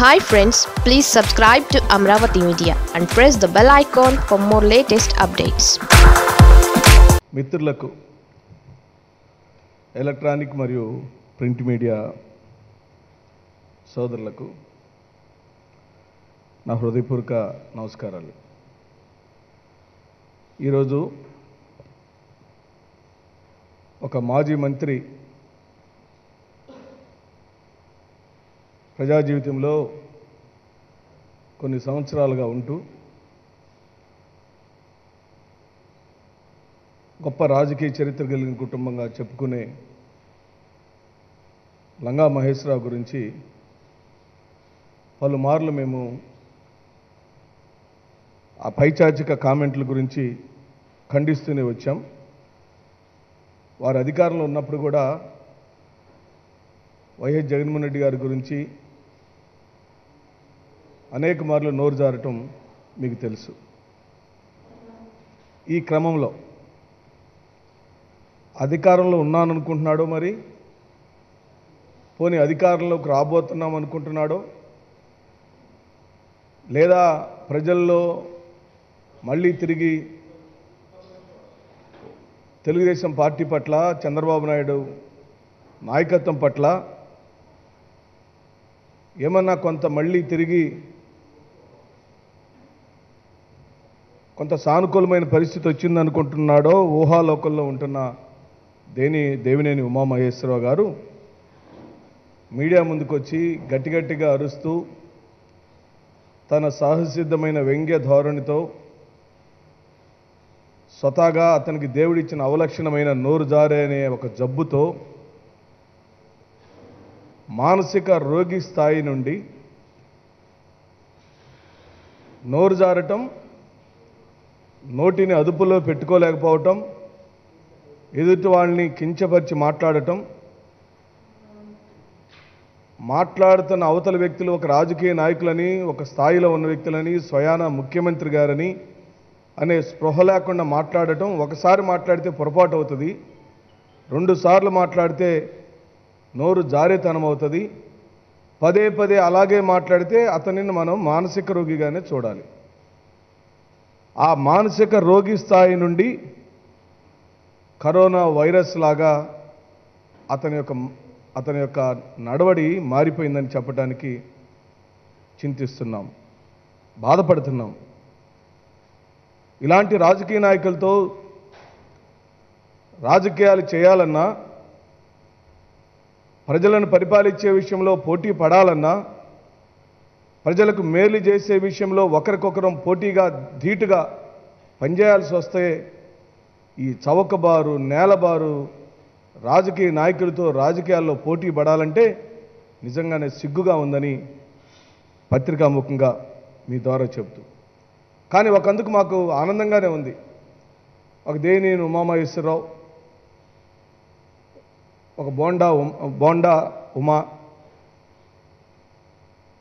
Hi friends please subscribe to Amaravati media and press the bell icon for more latest updates మిత్రులకు electronic మరియు print media సోదరులకు నా హృదయపూర్వక నమస్కారాలు. ఈరోజు ఒక మాజీ మంత్రి ప్రజా జీవితంలో కొన్ని సంవత్సరాలుగా ఉంటూ గొప్ప రాజకీయ చరిత్ర కలిగిన కుటుంబంగా చెప్పుకునే లంగా మహేశ్వరరావు గురించి పలుమార్లు మేము ఆ పైచాచిక కామెంట్ల గురించి ఖండిస్తూనే వచ్చాం. వారు అధికారంలో ఉన్నప్పుడు కూడా వైఎస్ జగన్మోహన్ రెడ్డి గారి గురించి అనేక మార్లు నోరు జారటం మీకు తెలుసు. ఈ క్రమంలో అధికారంలో ఉన్నాననుకుంటున్నాడో మరి? పోనీ అధికారంలోకి రాబోతున్నాం అనుకుంటున్నాడో లేదా ప్రజల్లో మళ్ళీ తిరిగి తెలుగుదేశం పార్టీ పట్ల చంద్రబాబు నాయుడు నాయకత్వం పట్ల ఏమన్నా కొంత మళ్ళీ తిరిగి కొంత సానుకూలమైన పరిస్థితి వచ్చిందనుకుంటున్నాడో ఊహాలోకంలో ఉంటున్న దేని దేవినేని ఉమామహేశ్వరరావు గారు మీడియా ముందుకొచ్చి గట్టి గట్టిగా అరుస్తూ తన సాహసిద్ధమైన వ్యంగ్య ధోరణితో స్వతహాగా అతనికి దేవుడిచ్చిన అవలక్షణమైన నోరు జారే అనే ఒక జబ్బుతో మానసిక రోగి స్థాయి నుండి నోరు జారటం నోటిని అదుపులో పెట్టుకోలేకపోవటం ఎదుటి వాళ్ళని కించపరిచి మాట్లాడటం మాట్లాడుతున్న అవతల వ్యక్తులు ఒక రాజకీయ నాయకులని ఒక స్థాయిలో ఉన్న వ్యక్తులని స్వయాన ముఖ్యమంత్రి గారని అనే స్పృహ లేకుండా మాట్లాడటం ఒకసారి మాట్లాడితే పొరపాటు అవుతుంది రెండుసార్లు మాట్లాడితే నోరు జారేతనం అవుతుంది పదే పదే అలాగే మాట్లాడితే అతనిని మనం మానసిక రోగిగానే చూడాలి. ఆ మానసిక రోగి స్థాయి నుండి కరోనా వైరస్ లాగా అతని యొక్క అతని యొక్క నడవడి మారిపోయిందని చెప్పడానికి చింతిస్తున్నాం. బాధపడుతున్నాం. ఇలాంటి రాజకీయ నాయకులతో రాజకీయాలు చేయాలన్నా ప్రజలను పరిపాలించే విషయంలో పోటీ పడాలన్నా ప్రజలకు మేలు చేసే విషయంలో ఒకరికొకరం పోటీగా ధీటుగా పనిచేయాల్సి వస్తే ఈ చవకబారు నేలబారు రాజకీయ నాయకులతో రాజకీయాల్లో పోటీ పడాలంటే నిజంగానే సిగ్గుగా ఉందని పత్రికాముఖంగా మీ ద్వారా చెబుతూ. కానీ ఒకందుకు మాకు ఆనందంగానే ఉంది. ఒక దేనిని ఉమామహేశ్వరరావు ఒక బోండా ఉమ్- బోండా ఉమా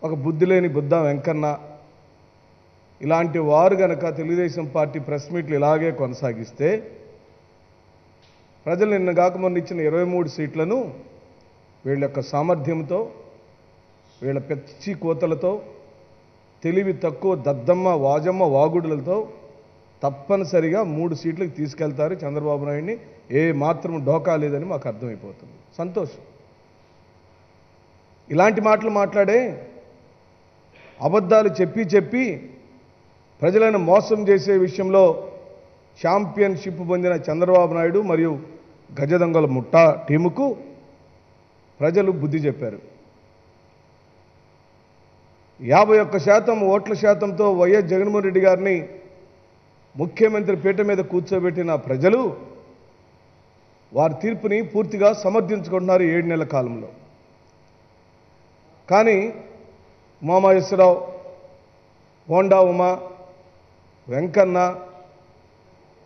ఒక బుద్ధి లేని బుద్ధ వెంకన్న. ఇలాంటి వారు గనక తెలుగుదేశం పార్టీ ప్రెస్ మీట్లు ఇలాగే కొనసాగిస్తే ప్రజలు నిన్న కాక మొన్న ఇచ్చిన ఇరవై మూడు సీట్లను వీళ్ళ యొక్క సామర్థ్యంతో వీళ్ళ పెచ్చి కోతలతో తెలివి తక్కువ దద్దమ్మ వాజమ్మ వాగుడులతో తప్పనిసరిగా మూడు సీట్లకు తీసుకెళ్తారు చంద్రబాబు నాయుడిని. ఏ మాత్రం డోకా లేదని మాకు అర్థమైపోతుంది. సంతోషం. ఇలాంటి మాటలు మాట్లాడే అబద్ధాలు చెప్పి చెప్పి ప్రజలను మోసం చేసే విషయంలో ఛాంపియన్షిప్ పొందిన చంద్రబాబు నాయుడు మరియు గజదొంగల ముట్టా టీముకు ప్రజలు బుద్ధి చెప్పారు. యాభై ఒక్క శాతం ఓట్ల శాతంతో వైఎస్ జగన్మోహన్ రెడ్డి గారిని ముఖ్యమంత్రి పీట మీద కూర్చోబెట్టిన ప్రజలు వారి తీర్పుని పూర్తిగా సమర్థించుకుంటున్నారు ఏడు నెలల కాలంలో. కానీ ఉమామహేశ్వరరావు హోండా ఉమా వెంకన్న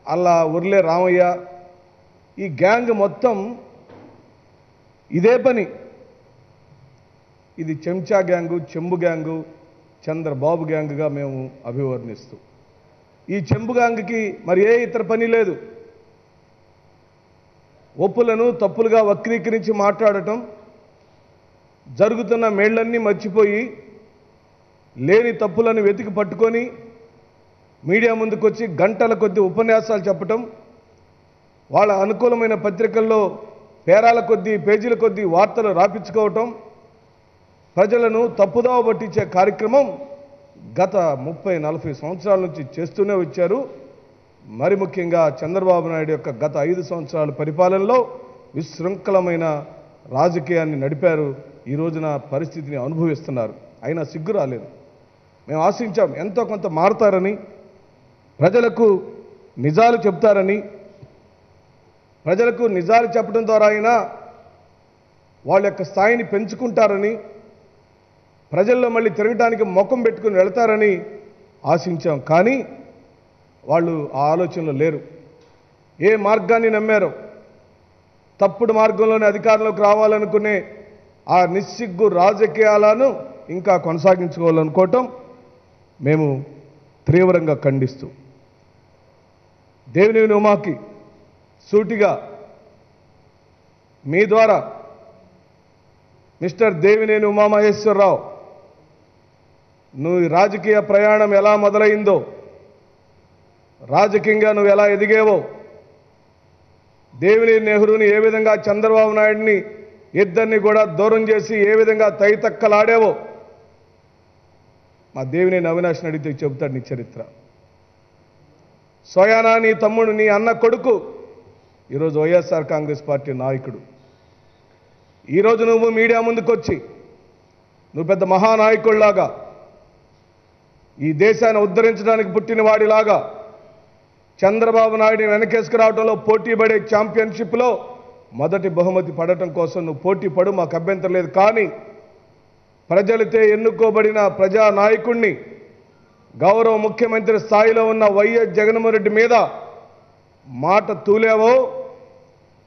అలా ఉర్లే రామయ్య ఈ గ్యాంగ్ మొత్తం ఇదే పని. ఇది చెంచా గ్యాంగు చెంబు గ్యాంగు చంద్రబాబు గ్యాంగ్గా మేము అభివర్ణిస్తూ. ఈ చెంబు గ్యాంగ్కి మరి ఏ ఇతర పని లేదు. ఒప్పులను తప్పులుగా వక్రీకరించి మాట్లాడటం జరుగుతున్న మేళ్ళన్నీ మర్చిపోయి లేని తప్పులను వెతికి పట్టుకొని మీడియా ముందుకొచ్చి గంటల కొద్ది ఉపన్యాసాలు చెప్పటం వాళ్ళ అనుకూలమైన పత్రికల్లో పేరాల కొద్దీ పేజీల కొద్దీ వార్తలు రాపించుకోవటం ప్రజలను తప్పుదోవ పట్టించే కార్యక్రమం గత ముప్పై నలభై సంవత్సరాల నుంచి చేస్తూనే వచ్చారు. మరి ముఖ్యంగా చంద్రబాబు నాయుడు యొక్క గత ఐదు సంవత్సరాల పరిపాలనలో విశృంఖలమైన రాజకీయాన్ని నడిపారు. ఈ రోజున పరిస్థితిని అనుభవిస్తున్నారు. అయినా సిగ్గు రాలేదు. మేము ఆశించాం ఎంతో కొంత మారుతారని ప్రజలకు నిజాలు చెప్తారని ప్రజలకు నిజాలు చెప్పడం ద్వారా అయినా వాళ్ళ యొక్క స్థాయిని పెంచుకుంటారని ప్రజల్లో మళ్ళీ తిరగడానికి ముఖం పెట్టుకుని వెళతారని ఆశించాం. కానీ వాళ్ళు ఆ ఆలోచనలో లేరు. ఏ మార్గాన్ని నమ్మారో తప్పుడు మార్గంలోనే అధికారంలోకి రావాలనుకునే ఆ నిస్సిగ్గు రాజకీయాలను ఇంకా కొనసాగించుకోవాలనుకోవటం మేము తీవ్రంగా ఖండిస్తూ దేవుని ఉమాకి సూటిగా మీ ద్వారా మిస్టర్ దేవినేని ఉమామహేశ్వరరావు నువ్వు రాజకీయ ప్రయాణం ఎలా మొదలైందో రాజకీయంగా నువ్వు ఎలా ఎదిగేవో దేవినేని నెహ్రూని ఏ విధంగా చంద్రబాబు నాయుడిని ఇద్దరిని కూడా దూరం చేసి ఏ విధంగా తైతక్కలాడావో మా దేవిని అవినాష్ని అడిగితే చెబుతాడు నీ చరిత్ర. సోయానా నీ తమ్ముడు నీ అన్న కొడుకు. ఈరోజు వైఎస్ఆర్ కాంగ్రెస్ పార్టీ నాయకుడు. ఈరోజు నువ్వు మీడియా ముందుకొచ్చి నువ్వు పెద్ద మహానాయకుడిలాగా ఈ దేశాన్ని ఉద్ధరించడానికి పుట్టిన వాడిలాగా చంద్రబాబు నాయుడిని వెనకేసుకురావడంలో పోటీ పడే ఛాంపియన్షిప్లో మొదటి బహుమతి పడటం కోసం నువ్వు పోటీ పడు మాకు అభ్యంతరం లేదు. కానీ ప్రజలతో ఎన్నుకోబడిన ప్రజా నాయకుణ్ణి గౌరవ ముఖ్యమంత్రి స్థాయిలో ఉన్న వైఎస్ జగన్మోహన్ రెడ్డి మీద మాట తూలేవో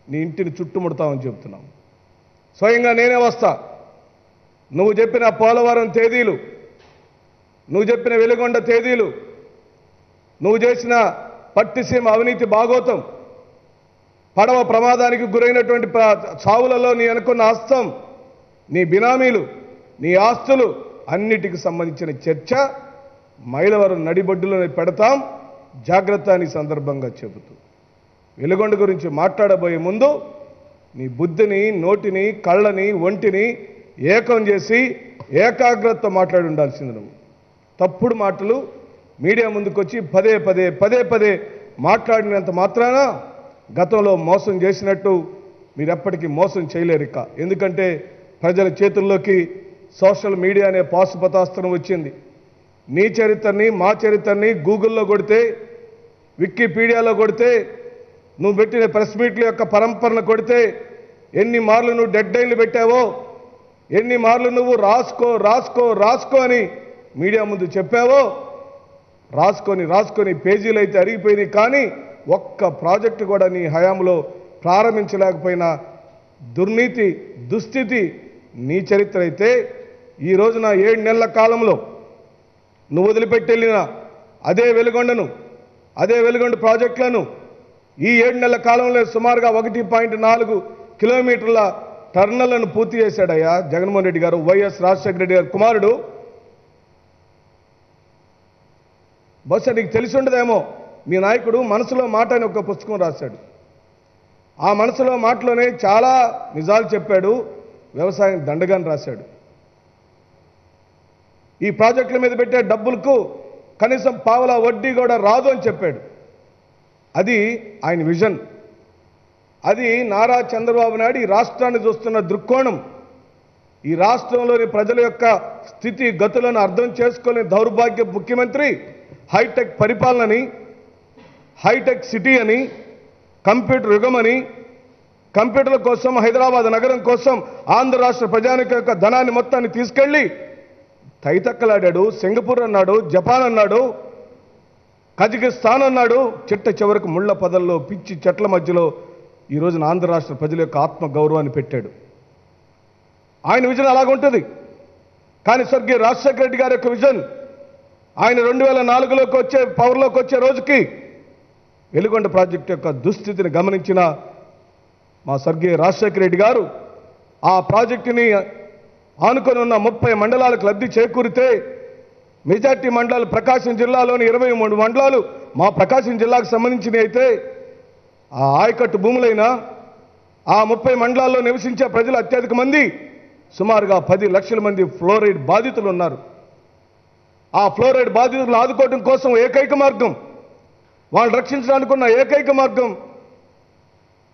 నీ ఇంటిని చుట్టుముడతామని చెప్తున్నాం. స్వయంగా నేనే వస్తా. నువ్వు చెప్పిన పోలవరం తేదీలు నువ్వు చెప్పిన వెలుగొండ తేదీలు నువ్వు చేసిన పట్టిసీమ అవినీతి భాగోతం పడవ ప్రమాదానికి గురైనటువంటి సావులలో చావులలో నీ అనుకున్న హస్తం నీ బినామీలు నీ ఆస్తులు అన్నిటికి సంబంధించిన చర్చ మైలవరం నడిబొడ్డులో పెడతాం. జాగ్రత్త అని సందర్భంగా చెబుతూ. వెలుగొండ గురించి మాట్లాడబోయే ముందు నీ బుద్ధిని నోటిని కళ్ళని ఒంటిని ఏకం చేసి ఏకాగ్రత మాట్లాడి ఉండాల్సింది నువ్వు. తప్పుడు మాటలు మీడియా ముందుకొచ్చి పదే పదే పదే పదే మాట్లాడినంత మాత్రాన గతంలో మోసం చేసినట్టు మీరు ఎప్పటికీ మోసం చేయలేరు ఇక ఎందుకంటే ప్రజల చేతుల్లోకి సోషల్ మీడియా అనే పాశుపతాస్త్రం వచ్చింది. నీ చరిత్రని మా చరిత్రని గూగుల్లో కొడితే వికీపీడియాలో కొడితే నువ్వు పెట్టిన ప్రెస్ మీట్ల యొక్క పరంపరను కొడితే ఎన్ని మార్లు నువ్వు డెడ్ లైన్లు పెట్టావో ఎన్ని మార్లు నువ్వు రాసుకో రాసుకో రాసుకో అని మీడియా ముందు చెప్పావో రాసుకొని రాసుకొని పేజీలు అయితే అరిగిపోయినాయి. కానీ ఒక్క ప్రాజెక్టు కూడా నీ హయాంలో ప్రారంభించలేకపోయినా దుర్నీతి దుస్థితి నీ చరిత్ర అయితే ఈ రోజున ఏడు నెలల కాలంలో నువ్వు వదిలిపెట్టి వెళ్ళిన అదే వెలుగొండను అదే వెలుగొండ ప్రాజెక్టులను ఈ ఏడు నెలల కాలంలో సుమారుగా ఒకటి పాయింట్ నాలుగు కిలోమీటర్ల టర్నల్లను పూర్తి చేశాడయ్యా జగన్మోహన్ రెడ్డి గారు వైఎస్ రాజశేఖర రెడ్డి గారు. కుమారుడు బహుశా నీకు తెలిసి ఉండదేమో మీ నాయకుడు మనసులో మాట అని ఒక పుస్తకం రాశాడు. ఆ మనసులో మాటలోనే చాలా నిజాలు చెప్పాడు వ్యవసాయం దండగాని రాశాడు. ఈ ప్రాజెక్టుల మీద పెట్టే డబ్బులకు కనీసం పావలా వడ్డీ కూడా రాదు అని చెప్పాడు. అది ఆయన విజన్. అది నారా చంద్రబాబు నాయుడు ఈ రాష్ట్రాన్ని చూస్తున్న దృక్కోణం. ఈ రాష్ట్రంలోని ప్రజల యొక్క స్థితి గతులను అర్థం చేసుకోలేని దౌర్భాగ్య ముఖ్యమంత్రి హైటెక్ పరిపాలనని హైటెక్ సిటీ అని కంప్యూటర్ యుగమని కంప్యూటర్ల కోసం హైదరాబాద్ నగరం కోసం ఆంధ్ర రాష్ట్ర ప్రజానిక యొక్క ధనాన్ని మొత్తాన్ని తీసుకెళ్ళి తైతక్కలాడాడు సింగపూర్ అన్నాడు జపాన్ అన్నాడు కజకిస్తాన్ అన్నాడు. చిట్ట చివరికి ముళ్ళ పదల్లో పిచ్చి చెట్ల మధ్యలో ఈ రోజున ఆంధ్ర రాష్ట్ర ప్రజల యొక్క ఆత్మ గౌరవాన్ని పెట్టాడు. ఆయన విజన్ అలాగుంటుంది. కానీ స్వర్గీయ రాజశేఖర రెడ్డి గారి యొక్క విజన్ ఆయన రెండు వేల నాలుగులోకి వచ్చే పవర్లోకి వచ్చే రోజుకి వెలుగొండ ప్రాజెక్టు యొక్క దుస్థితిని గమనించిన మా స్వర్గీయ రాజశేఖర రెడ్డి గారు ఆ ప్రాజెక్టుని ఆనుకొని ఉన్న ముప్పై మండలాలకు లబ్ధి చేకూరితే మెజార్టీ మండలాలు ప్రకాశం జిల్లాలోని ఇరవై మూడు మండలాలు మా ప్రకాశం జిల్లాకు సంబంధించినవి అయితే ఆ ఆయకట్టు భూములైనా ఆ ముప్పై మండలాల్లో నివసించే ప్రజలు అత్యధిక మంది సుమారుగా పది లక్షల మంది ఫ్లోరైడ్ బాధితులు ఉన్నారు. ఆ ఫ్లోరైడ్ బాధితులను ఆదుకోవడం కోసం ఏకైక మార్గం వాళ్ళు రక్షించడానికి ఉన్న ఏకైక మార్గం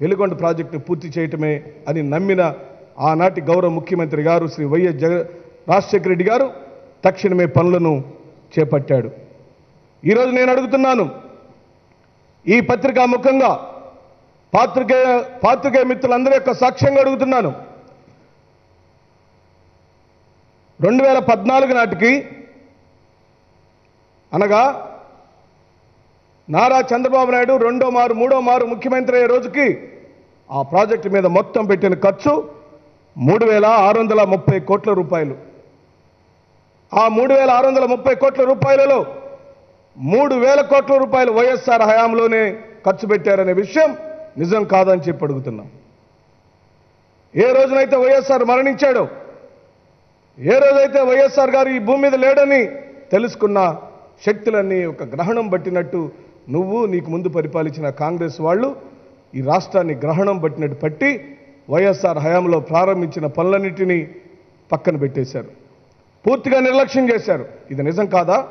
వెలుగొండ ప్రాజెక్టు పూర్తి చేయటమే అని నమ్మిన ఆనాటి గౌరవ ముఖ్యమంత్రి గారు శ్రీ వైఎస్ జగ రాజశేఖర రెడ్డి గారు తక్షణమే పనులను చేపట్టాడు. ఈరోజు నేను అడుగుతున్నాను ఈ పత్రికా ముఖంగా పాత్రికేయ పాత్రికేయ మిత్రులందరి యొక్క సాక్ష్యంగా అడుగుతున్నాను. రెండు వేల పద్నాలుగు నాటికి అనగా నారా చంద్రబాబు నాయుడు రెండో మారు మూడో మారు ముఖ్యమంత్రి అయ్యే రోజుకి ఆ ప్రాజెక్టు మీద మొత్తం పెట్టిన ఖర్చు మూడు వేల ఆరు వందల ముప్పై కోట్ల రూపాయలు. ఆ మూడు వేల ఆరు వందల ముప్పై కోట్ల రూపాయలలో మూడు వేల కోట్ల రూపాయలు వైఎస్ఆర్ హయాంలోనే ఖర్చు పెట్టారనే విషయం నిజం కాదని చెప్పి అడుగుతున్నాం. ఏ రోజునైతే వైఎస్ఆర్ మరణించాడో ఏ రోజైతే వైఎస్ఆర్ గారు ఈ భూమి మీద లేడని తెలుసుకున్న శక్తులన్నీ ఒక గ్రహణం పట్టినట్టు నువ్వు నీకు ముందు పరిపాలించిన కాంగ్రెస్ వాళ్ళు ఈ రాష్ట్రాన్ని గ్రహణం పట్టినట్టు పట్టి వైఎస్ఆర్ హయాంలో ప్రారంభించిన పనులన్నింటినీ పక్కన పెట్టేశారు. పూర్తిగా నిర్లక్ష్యం చేశారు. ఇది నిజం కాదా?